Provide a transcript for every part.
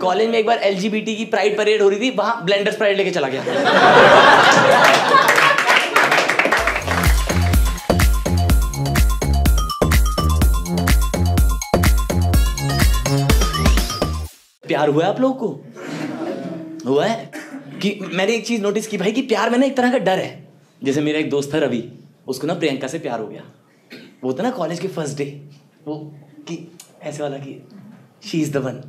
College में एक बार एलजीबीटी की प्राइड परेड हो रही थी, वहाँ ब्लेंडर प्राइड लेके चला गया। प्यार हुआ है आप लोगों को? हुआ है? कि मैंने एक चीज़ नोटिस की भाई, कि प्यार में ना एक तरह का डर है। जैसे मेरा एक दोस्त था रवि, उसको ना प्रियंका से प्यार हो गया। वो था ना कॉलेज के फ़र्स्ट डे वो कि, ऐसे वाला कि शी इज़ द वन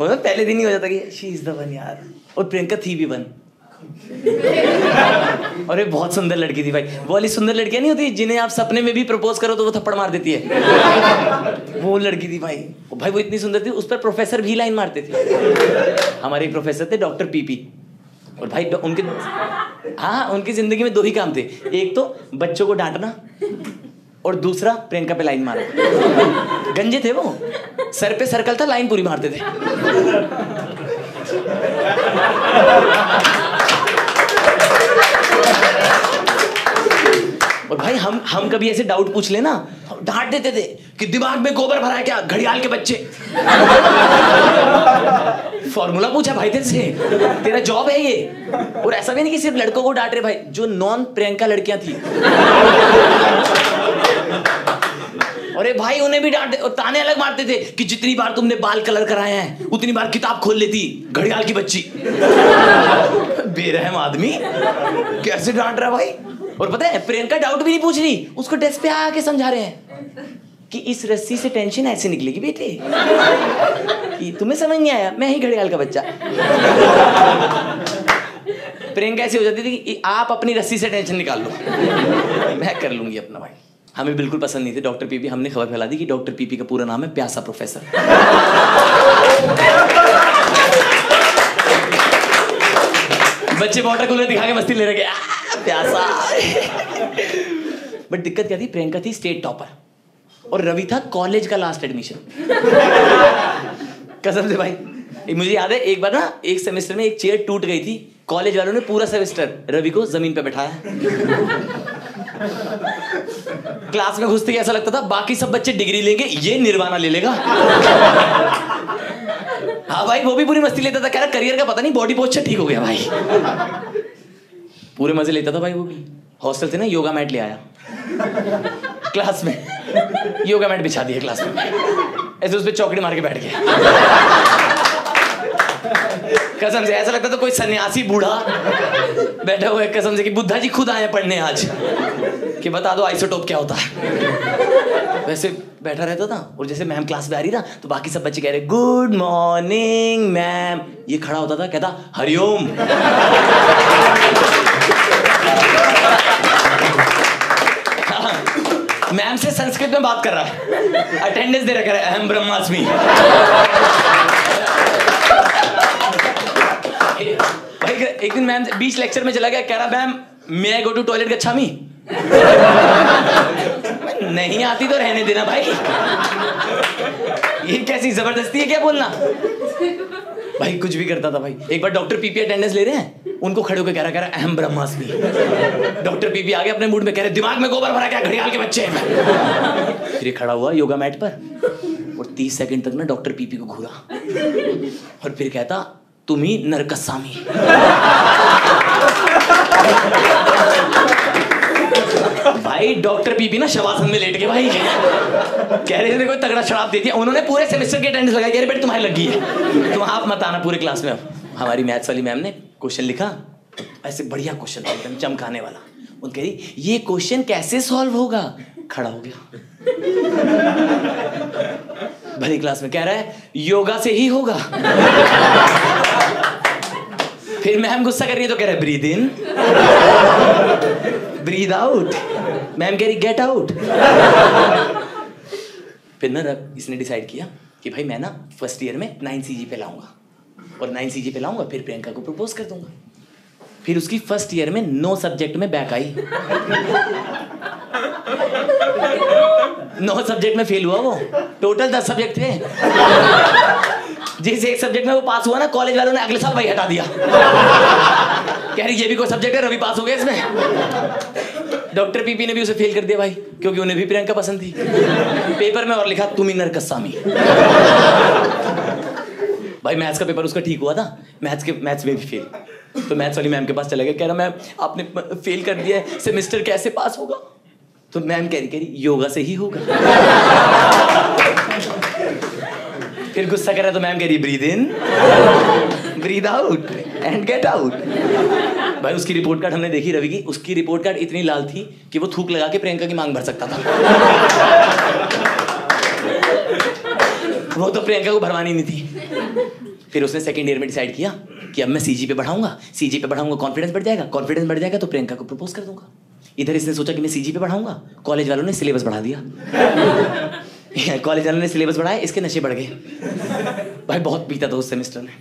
पहले दिन ही हो जाता कि शी इज़ द वन यार। और प्रियंका थी भी वन और ये बहुत सुंदर लड़की थी भाई। वो वाली सुंदर लड़कियाँ नहीं होती जिन्हें आप सपने में भी प्रपोज करो तो वो थप्पड़ मार देती है। वो लड़की थी भाई। भाई वो इतनी सुंदर थी, उस पर प्रोफेसर भी लाइन मारते थे। हमारे एक प्रोफेसर थे डॉक्टर पीपी और भाई उनके हाँ उनकी ज़िंदगी में दो ही काम थे। एक तो बच्चों को डांटना और दूसरा प्रियंका पे लाइन मारा। गंजे थे वो। सर पे सर्कल था लाइन पूरी मारते थे। और भाई, हम हम कभी ऐसे डाउट पूछ लेना, डांट देते थे। कि दिमाग में गोबर भरा है क्या? घड़ियाल के बच्चे। फॉर्मूला पूछा भाई तेरे से। तेरा जॉब है ये। और ऐसा भी नहीं कि सिर्फ़ लड़कों को डांट रहे भाई, जो नॉन प्रियंका लड़कियाँ थी। अरे भाई उन्हें भी डांटे, और ताने अलग मारते थे कि जितनी बार तुमने बाल कलर कराए हैं, उतनी बार किताब खोल लेती, घड़ियाल की बच्ची। बेरहम आदमी। कैसे डांट रहा भाई? और पता है, प्रियंका डाउट भी नहीं पूछ रही, उसको डेस्क पे आके समझा रहे हैं। कि इस रस्सी से टेंशन ऐसे निकलेगी बेटे? कि तुम्हें समझ नहीं आया? मैं ही घड़ियाल का बच्चा। प्रियंका ऐसी हो जाती थी कि आप अपनी रस्सी से टेंशन निकाल लो। मैं कर लूँगी अपना भाई। हमें बिल्कुल पसंद नहीं थे डॉक्टर पीपी। हमने खबर फैला दी कि डॉक्टर पीपी का पूरा नाम है प्यासा प्रोफेसर। बच्चे वाटर कूलर दिखा के मस्ती ले रहे प्यासा। बट दिक्कत क्या थी? प्रियंका थी स्टेट टॉपर। और रवि था कॉलेज का लास्ट एडमिशन कसम से भाई। मुझे याद है, एक बार ना, एक सेमेस्टर में एक चेयर टूट गई थी। कॉलेज वालों ने पूरा सेमेस्टर रवि को ज़मीन पे बैठाया। क्लास में घुसते ऐसा लगता था, बाकी सब बच्चे डिग्री लेंगे, ये निर्वाणा ले लेगा। हाँ भाई, वो भी पूरी मस्ती लेता था। कह रहा करियर का पता नहीं बॉडी पोस्चर ठीक हो गया भाई। पूरे मज़े लेता था भाई वो भी। हॉस्टल से ना योगा मैट ले आया। क्लास में। योगा मैट बिछा दिया क्लास में। ऐसे उस पर चौकड़ी मार के बैठ गया। कसम से, ऐसा लगता था कोई सन्यासी बूढ़ा बैठा हुआ है। कसम से कि बुद्धा जी खुद आए पढ़ने आज। कि बता दो, आइसोटोप क्या होता है? वैसे बैठा रहता था, और जैसे मैम क्लास में आ रही ना तो बाकी सब बच्चे कह रहे, गुड मॉर्निंग, मैम। ये खड़ा होता था, कहता, हरिओम। मैम से संस्कृत में बात कर रहा है। अटेंडेंस दे रखा है अहम ब्रह्मास्मि। भाई, एक दिन मैम बीच लेक्चर में चला गया, कह रहा, ma'am may I go to toilet गच्छामी? नहीं आती तो रहने देना भाई। ये कैसी ज़बरदस्ती है क्या बोलना? भाई, कुछ भी करता था भाई। एक बार डॉक्टर पीपी अटेंडेंस ले रहे हैं। उनको खड़े होकर कह रहा कह रहा, अहम ब्रह्मास्मि। डॉक्टर पीपी आगे अपने मूड में कह रहे, दिमाग में गोबर भरा क्या घड़ियाल के बच्चे हैं फिर खड़ा हुआ योगा मैट पर, और तीस सेकंड तक ना डॉक्टर पीपी को घूरा। और फिर कहता, तुम ही नरकस्वामी भाई, डॉक्टर पीपी ना शवासन में लेट के भाई। कह रहे थे कोई तगड़ा शराब दे दिया। उन्होंने पूरे सेमेस्टर की अटेंडेंस लगाई कह रहे बेटे, तुम्हारी लगी है। तुम आप मत आना पूरे क्लास में अब। हमारी मैथ्स वाली मैम ने क्वेश्चन लिखा? ऐसे बढ़िया क्वेश्चन था एकदम चमकाने वाला। उन कह रही, ये क्वेश्चन कैसे सॉल्व होगा? खड़ा हो गया। भली क्लास में कह रहा है, योगा से ही होगा। फिर मैम गुस्सा कर रही है तो कह रहा है, breathe in. Breathe out. Ma'am कह रही, गेट आउट। फिर ना इसने डिसाइड किया कि भाई मैं ना फ़र्स्ट ईयर में नाइन सी जी पे लाऊँगा। और नाइन सी जी पे लाऊँगा, फिर प्रियंका को प्रपोज कर दूँगा। फिर उसकी फ़र्स्ट ईयर में नो सब्जेक्ट में बैक आई। नौ सब्जेक्ट में फेल हुआ वो। टोटल दस सब्जेक्ट थे। जिस एक सब्जेक्ट में वो पास हुआ ना कॉलेज वालों ने अगले साल भाई हटा दिया। कह रही, ये भी कोई सब्जेक्ट है, रवि पास हो गया इसमें। डॉक्टर पीपी ने भी उसे फेल कर दिया भाई, क्योंकि उन्हें भी प्रियंका पसंद थी। पेपर में और लिखा, तुम ही नरकस्वामी। भाई, मैथ्स का पेपर उसका ठीक हुआ था? मैथ्स के मैथ्स में भी फेल तो मैथ्स वाली मैम के पास चला गया, कह रहा, मैम, आपने फेल कर दिया है। सेमेस्टर कैसे पास होगा? तो मैम कह रही कह रही, योगा से ही होगा। फिर गुस्सा कर रहा तो मैम कह रही breathe in breathe out and get out भाई, उसकी रिपोर्ट कार्ड हमने देखी, रवि की। उसकी रिपोर्ट कार्ड इतनी लाल थी कि वो थूक लगा के प्रियंका की मांग भर सकता था। वो तो प्रियंका को भरवानी नहीं थी। फिर उसने सेकंड ईयर में डिसाइड किया कि अब मैं सीजी पे बढ़ाऊँगा सीजी पे बढ़ाऊँगा कॉन्फिडेंस बढ़ जाएगा। कॉन्फिडेंस बढ़ जाएगा तो प्रियंका को प्रपोज कर दूँगा। इधर इसने सोचा कि मैं सीजी पे बढ़ाऊँगा कॉलेज वालों ने सिलेबस बढ़ा दिया। कॉलेज वालों ने सिलेबस बढ़ाया, इसके नशे बढ़ गए। भाई, बहुत पीता था उस सेमेस्टर में।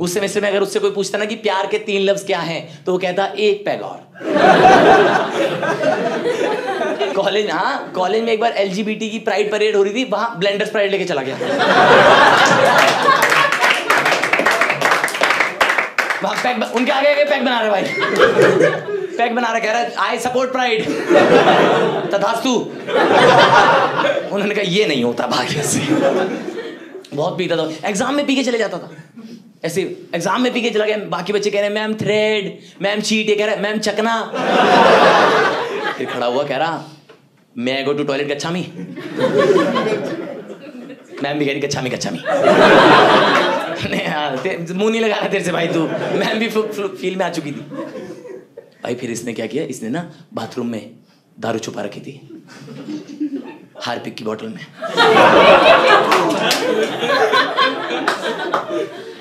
उस सेमेस्टर में अगर उससे कोई पूछता ना कि प्यार के तीन लफ्ज क्या हैं तो वो कहता, एक पैग और कॉलेज हाँ कॉलेज में एक बार एलजीबीटी की प्राइड परेड हो रही थी, वहाँ ब्लेंडर्स प्राइड लेके चला गया। पैक उनके आगे आगे पैक बना रहे भाई। पैक बना रहा, कह रहा आई सपोर्ट प्राइड तथास्तु। उन्होंने कहा, ये नहीं होता भाग्य से। बहुत पीता था। एग्ज़ाम में पी के चले जाता था। ऐसे एग्ज़ाम में पी के चला गया। बाकी बच्चे कह रहे मैम थ्रेड मैम चीट ये कह रहा मैम चकना। फिर खड़ा हुआ, कह रहा मैं गो टू टॉयलेट कच्छा मी मैम भी कह रही कच्छा मी। कच्छा मी मुँह नहीं लगा रहा तेरे से भाई तू। मैम भी फील में आ चुकी थी। भाई, फिर इसने क्या किया? इसने ना बाथरूम में दारू छुपा रखी थी। हार्पिक की बोतल में।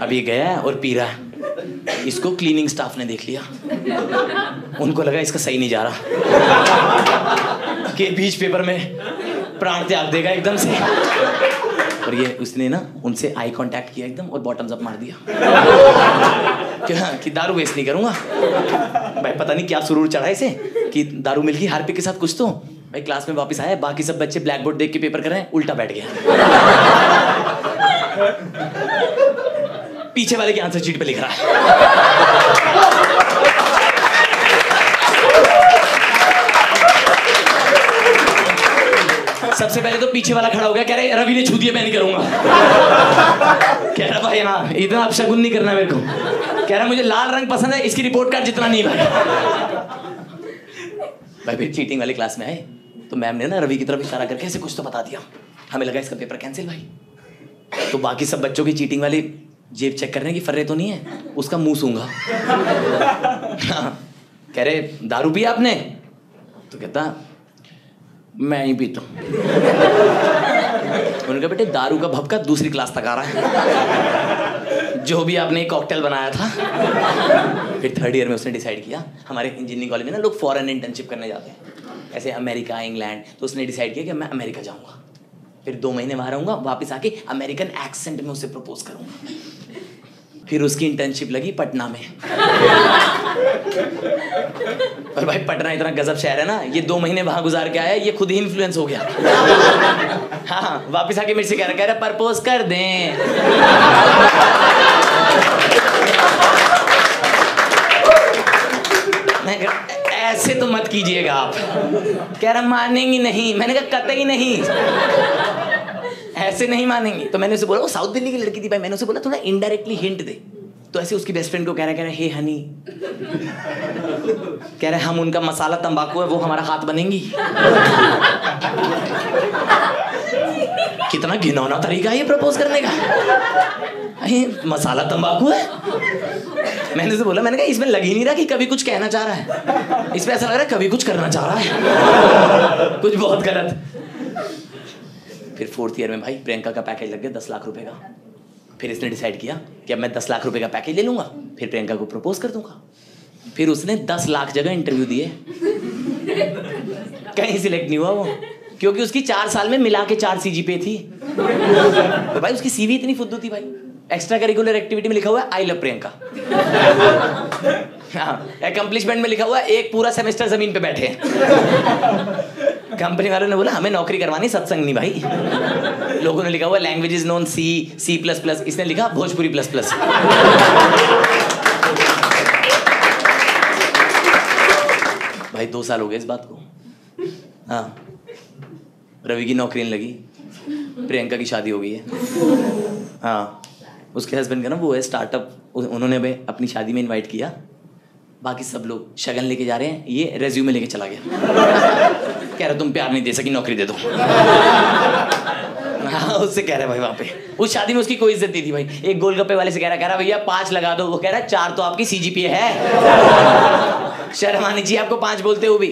अब ये गया और पी रहा है इसको क्लीनिंग स्टाफ ने देख लिया। उनको लगा इसका सही नहीं जा रहा। कि बीच पेपर में प्राण त्याग देगा एकदम से। और ये उसने ना उनसे आई कांटेक्ट किया एकदम और बॉटम्स अप मार दिया। क्या कि दारू वेस्ट नहीं करूँगा। भाई पता नहीं क्या सुरूर चढ़ा इसे, कि दारू मिल गई हार्पिक के साथ कुछ तो। भाई क्लास में वापस आया बाकी सब बच्चे ब्लैक बोर्ड देख के पेपर कर रहे हैं, उल्टा बैठ गया। पीछे वाले के आंसर चीट पे लिख रहा है। सबसे पहले तो पीछे वाला खड़ा हो गया कह रहे रवि ने छू दिया मैं नहीं करूँगा. कह रहा भाई हाँ इतना आप शगुन नहीं करना मेरे को. कह रहा मुझे लाल रंग पसंद है इसकी रिपोर्ट कार्ड जितना नहीं भाई. भाई फिर चीटिंग वाली क्लास में आए तो मैम ने ना रवि की तरफ़ इशारा करके ऐसे कुछ तो बता दिया। हमें लगा इसका पेपर कैंसिल भाई। तो बाकी सब बच्चों की चीटिंग वाली जेब चेक करने की फर्रे तो नहीं है उसका मुँह सूँगा हाँ, कह रहे दारू पिया आपने? तो कहता मैं ही पीता हूँ। उन्होंने कहा बेटे, दारू का भपका दूसरी क्लास तक आ रहा है। जो भी आपने एक कॉकटेल बनाया था, फिर थर्ड ईयर में उसने डिसाइड किया, हमारे इंजीनियरिंग कॉलेज में ना लोग फॉरेन इंटर्नशिप करने जाते हैं। ऐसे अमेरिका, इंग्लैंड तो उसने डिसाइड किया कि मैं अमेरिका जाऊँगा। फिर दो महीने वहाँ रहूँगा, वापस आके अमेरिकन एक्सेंट में उसे प्रपोज करूँगा। फिर उसकी इंटर्नशिप लगी पटना में। और भाई पटना इतना गजब शहर है ना, ये दो महीने वहाँ गुजार के आया ये खुद ही इन्फ्लुएंस हो गया। हाँ वापस आके मेरे से कह रहा कह रहा कर दें। ऐसे तो मत कीजिएगा आप। कह रहा, मानेंगी नहीं। मैंने कहा, कतई नहीं। ऐसे नहीं मानेंगी। तो मैंने उसे बोला वो साउथ दिल्ली की लड़की थी भाई। मैंने उसे बोला थोड़ा इनडायरेक्टली हिंट दे। तो ऐसे उसकी बेस्ट फ्रेंड को कह रहा कह रहा, हे हनी। कह रहे, हम उनका मसाला तंबाकू है, वो हमारा हाथ बनेंगी। कितना घिनौना तरीका है ये प्रपोज करने का। अरे, मसाला तंबाकू है? मैंने उसे बोला, मैंने कहा, इसमें लग ही नहीं रहा कि कभी कुछ कहना चाह रहा है। इसमें ऐसा लग रहा है कभी कुछ करना चाह रहा है। कुछ बहुत गलत। फिर फोर्थ ईयर में भाई, प्रियंका का पैकेज लग गया दस लाख रुपए का। फिर इसने डिसाइड किया कि अब मैं दस लाख रुपए का पैकेज ले लूँगा। फिर प्रियंका को प्रपोज कर दूँगा। फिर उसने दस लाख जगह इंटरव्यू दिए। कहीं सिलेक्ट नहीं हुआ वो। क्योंकि उसकी चार साल में मिला के चार सीजी पे थी। तो भाई उसकी सीवी इतनी फुद्दू थी भाई। एक्स्ट्रा करिकुलर एक्टिविटी में लिखा हुआ है आई लव प्रियंका एकम्प्लिशमेंट में लिखा हुआ है, एक पूरा सेमेस्टर ज़मीन पे बैठे कंपनी वालों ने बोला, हमें नौकरी करवानी, सत्संग नहीं भाई। लोगों ने लिखा हुआ language is non C C plus plus इसने लिखा, भोजपुरी प्लस प्लस भाई, दो साल हो गए इस बात को। हाँ। रवि की नौकरी नहीं लगी। प्रियंका की शादी हो गई है। हाँ। उसके हस्बैंड का ना वो है स्टार्टअप उन्होंने हमें अपनी शादी में इनवाइट किया। बाकी सब लोग शगन लेके जा रहे हैं। ये रेज्यूमे लेके चला गया। कह रहा तुम प्यार नहीं दे सकी, नौकरी दे दो। हाँ उससे कह रहा भाई, वहाँ पे। उस शादी में उसकी कोई इज़्ज़त नहीं थी भाई। एक गोलगप्पे वाले से कह रहा कह रहा भैया, पाँच लगा दो। वो कह रहा चार तो आपकी सीजीपीए है। शर्म आनी चाहिए आपको पाँच बोलते हो भी।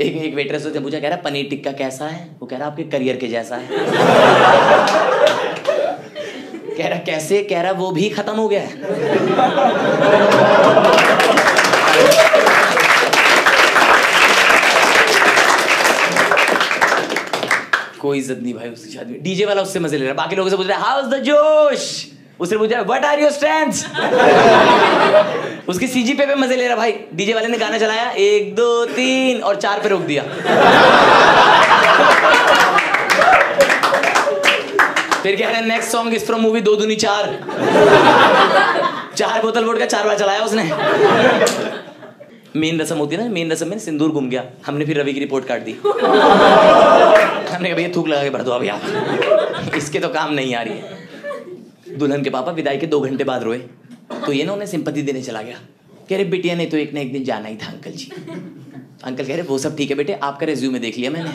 एक एक वेटरेस से पूछा, कह रहा, पनीर टिक्का कैसा है? वो कह रहा, आपके करियर के जैसा है। कह रहा, कैसे? कह रहा, वो भी खत्म हो गया है। कोई इज़्ज़त नहीं भाई उसकी शादी में। डीजे वाला उससे मज़े ले रहा बाकी लोगों से पूछ रहा हाउ इज़ द जोश? उससे पूछ रहा व्हाट आर योर स्ट्रेंथ्स उसकी सीजी पे पे मज़े ले रहा भाई। डीजे वाले ने गाना चलाया, एक, दो, तीन, और चार पे रोक दिया। फिर कह रहे हैं next song is from movie दो दुनी चार। चार बोतल वोट का चार बार चलाया उसने। मेन रसम होती है ना, मेन रसम में सिंदूर घूम गया। हमने फिर रवि की रिपोर्ट काट दी। हमने कहा, भैया, थूक लगा के भर दो अभी आप इसके तो काम नहीं आ रही है। दुल्हन के पापा विदाई के दो घंटे बाद रोए। तो ये ना उन्हें सिंपत्ति देने चला गया। कह रहे, बिटिया, नहीं तो एक ना एक दिन जाना ही था अंकल जी। अंकल कह रहे, वो सब ठीक है बेटे, आपका रेज्यूमे देख लिया मैंने।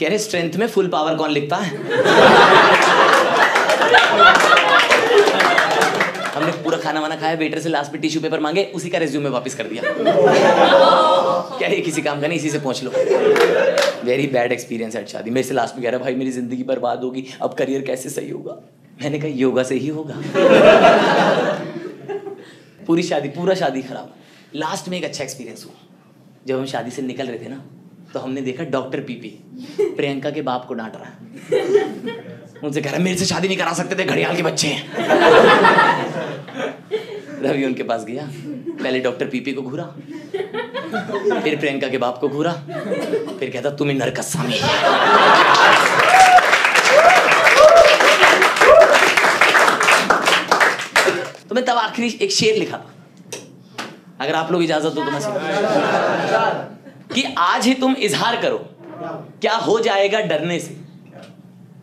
कह रहे स्ट्रेंथ में फुल पावर कौन लिखता है? हमने पूरा खाना वाना खाया वेटर से लास्ट में टिश्यू पेपर मांगे, उसी का रेज्यूमे वापस कर दिया। क्या ये किसी काम का नहीं, इसी से पहुँच लो। वेरी बैड एक्सपीरियंस है शादी। मेरे से लास्ट में कह रहा, भाई, मेरी ज़िंदगी बर्बाद होगी, अब करियर कैसे सही होगा? मैंने कहा, योगा से ही होगा। पूरी शादी, पूरा शादी खराब। लास्ट में एक अच्छा एक्सपीरियंस हुआ। जब हम शादी से निकल रहे थे ना तो हमने देखा डॉक्टर पीपी प्रियंका के बाप को डांट रहा है। उनसे कह रहा, मेरे से शादी नहीं करा सकते थे, घड़ियाल के बच्चे हैं। रवि उनके पास गया। पहले डॉक्टर पीपी को घूरा, फिर प्रियंका के बाप को घूरा, फिर कहता तुम नरकस्वामी तो मैं तब आखिरी एक शेर लिखा अगर आप लोग इजाज़त दो तो मैं कि आज ही तुम इजहार करो। क्या हो जाएगा डरने से?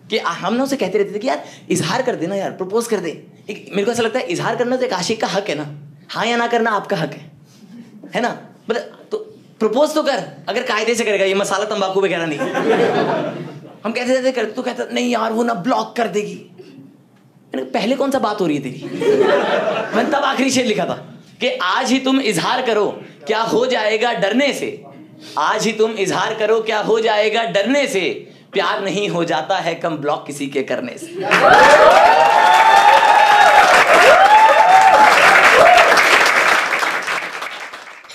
कि हम ना उसे कहते रहते थे कि यार, इजहार कर देना यार प्रपोज कर दे। एक, मेरे को ऐसा लगता है, इजहार करना तो एक आशिक का हक है ना। हाँ या ना करना आपका हक है। है ना? मतलब तो प्रपोज तो कर, अगर कायदे से करेगा, ये मसाला तंबाकू वगैरह नहीं। हम कहते रहते कर तो कहता, नहीं यार, वो ना ब्लॉक कर देगी। पहले कौन सा बात हो रही है तेरी? मैंने तब आखिरी शेर लिखा था कि आज ही तुम इजहार करो, क्या हो जाएगा डरने से? आज ही तुम इजहार करो, क्या हो जाएगा डरने से? प्यार नहीं हो जाता है कम ब्लॉक किसी के करने से।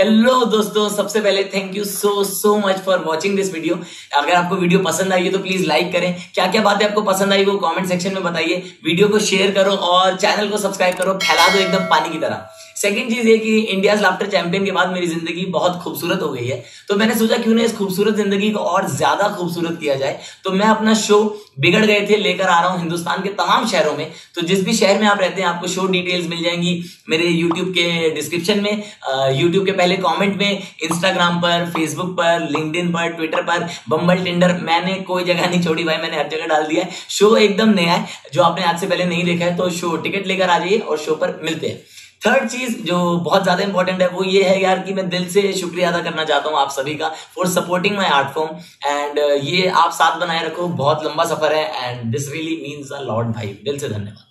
हेलो दोस्तों, सबसे पहले thank you so so much for watching this video अगर आपको वीडियो पसंद आई है तो प्लीज़ लाइक करें। क्या क्या बातें आपको पसंद आई, वो कमेंट सेक्शन में बताइए। वीडियो को शेयर करो और चैनल को सब्सक्राइब करो। फैला दो एकदम पानी की तरह। सेकंड चीज़ ये कि इंडिया लाफ्टर चैंपियन के बाद मेरी ज़िंदगी बहुत खूबसूरत हो गई है। तो मैंने सोचा क्यों ना इस खूबसूरत ज़िंदगी को और ज़्यादा खूबसूरत किया जाए। तो मैं अपना शो बिगड़ गए थे, लेकर आ रहा हूँ हिंदुस्तान के तमाम शहरों में। तो जिस भी शहर में आप रहते हैं, आपको शो डिटेल्स मिल जाएँगी मेरे यूट्यूब के डिस्क्रिप्शन में यूट्यूब के पहले कॉमेंट में इंस्टाग्राम पर फेसबुक पर लिंकड पर ट्विटर पर बम्बल टिंडर मैंने कोई जगह नहीं छोड़ी भाई, मैंने हर जगह डाल दिया है। शो एकदम नया है, जो आपने आज से पहले नहीं देखा है तो शो टिकट लेकर आ जाइए और शो पर मिलते हैं। थर्ड चीज़ जो बहुत ज़्यादा इंपॉर्टेंट है, वो ये है यार कि मैं दिल से शुक्रिया अदा करना चाहता हूँ आप सभी का for supporting my art form and ये आप साथ बनाए रखो, बहुत लंबा सफ़र है and this really means a lot भाई, दिल से धन्यवाद।